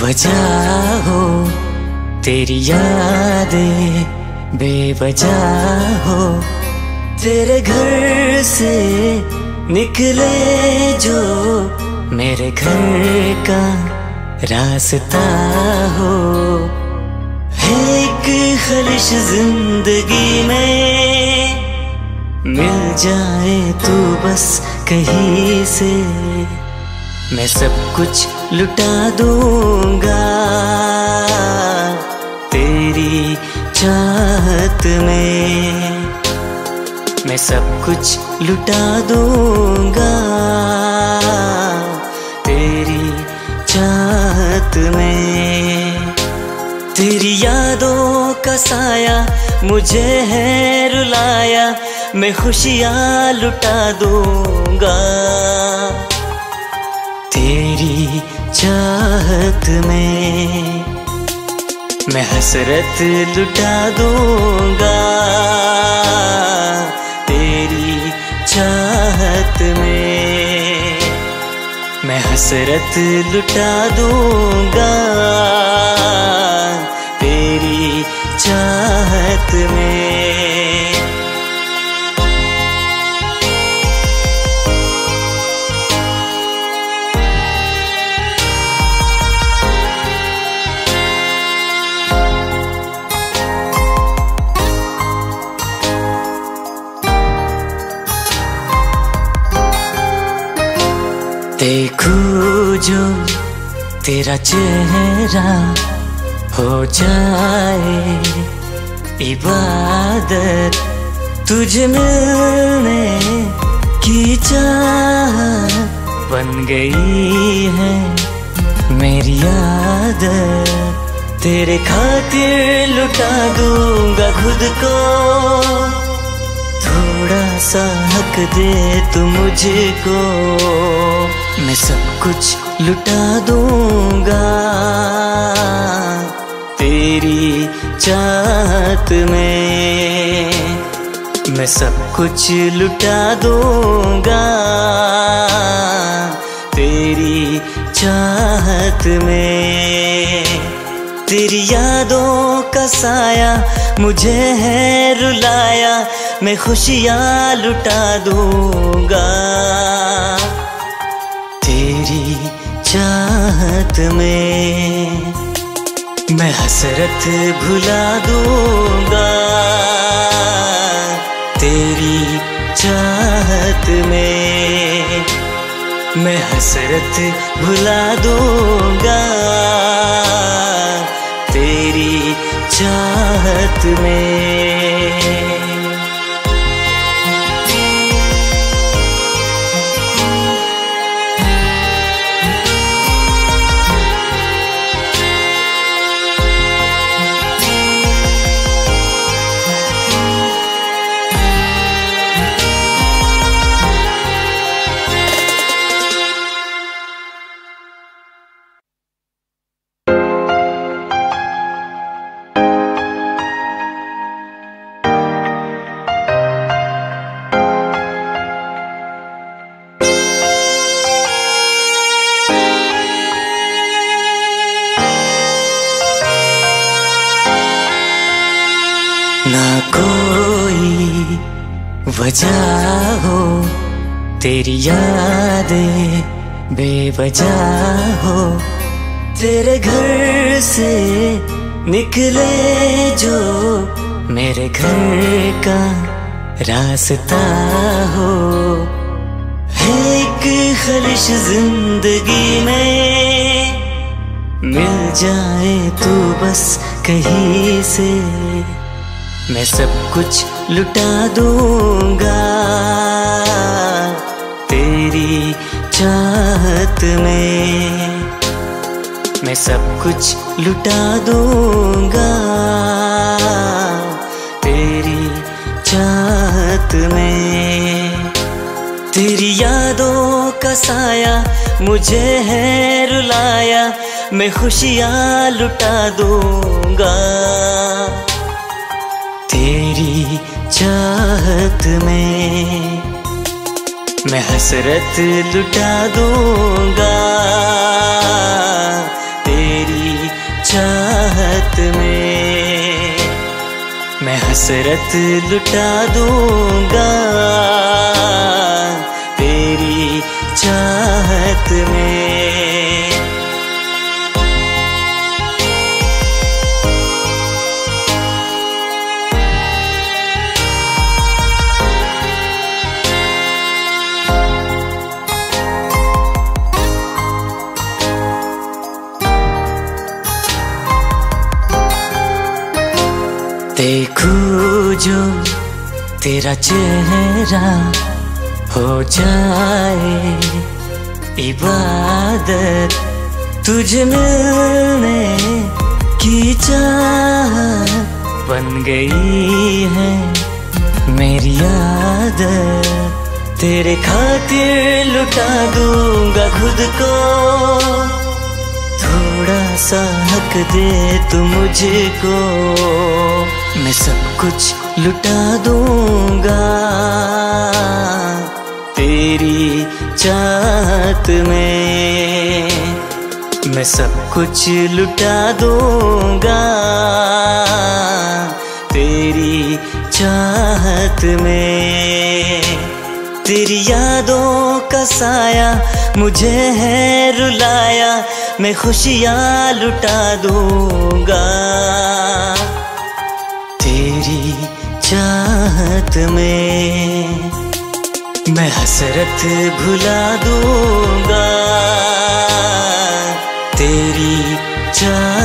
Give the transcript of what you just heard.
वजह हो तेरी यादें बेवजह हो। तेरे घर से निकले जो मेरे घर का रास्ता हो। एक खलिश ज़िंदगी में मिल जाए तू बस कहीं से। मैं सब कुछ लुटा दूँगा। तेरी चाहत में मैं सब कुछ लुटा दूँगा। तेरी चाहत में तेरी यादों का साया मुझे है रुलाया मैं खुशियाँ लुटा दूँगा। तेरी चाहत में मैं हसरत लुटा दूँगा। तेरी चाहत में मैं हसरत लुटा दूँगा। तेरी चाहत में देखूँ जो तेरा चेहरा हो जाए, इबादत तुझे मिलने की चाह बन गई है। मेरी आदत तेरे खातिर लुटा दूँगा खुद को। थोड़ा सा हक दे तू मुझको। मैं सब कुछ लुटा दूँगा। तेरी चाहत में मैं सब कुछ लुटा दूँगा। तेरी चाहत में तेरी यादों का साया मुझे है रुलाया। मैं खुशियाँ लुटा दूँगा। तेरी चाहत में मैं हसरत भुला दूँगा। तेरी चाहत में मैं हसरत भुला दूँगा। तेरी चाहत में वजह हो, तेरी यादें बेवजह हो, तेरे घर से निकले जो मेरे घर का रास्ता हो। एक खलिश ज़िंदगी में मिल जाए तू बस कहीं से। मैं सब कुछ लुटा दूँगा। तेरी चाहत में मैं सब कुछ लुटा दूँगा। तेरी चाहत में तेरी यादों का साया मुझे है रुलाया मैं खुशियाँ लुटा दूँगा। तेरी चाहत में मैं हसरत लुटा दूँगा। तेरी चाहत में मैं हसरत लुटा दूँगा। तेरी चाहत में देखूँ जो तेरा चेहरा हो जाए, इबादत तुझ मिलने की चाह बन गई है। मेरी आदत तेरे खातिर लुटा दूँगा खुद को। थोड़ा सा हक दे तू मुझको। मैं सब कुछ लुटा दूँगा। तेरी चाहत में मैं सब कुछ लुटा दूँगा। तेरी चाहत में तेरी यादों का साया मुझे है रुलाया। मैं खुशियाँ लुटा दूँगा। चाहत में मैं हसरत भुला दूँगा तेरी चाहत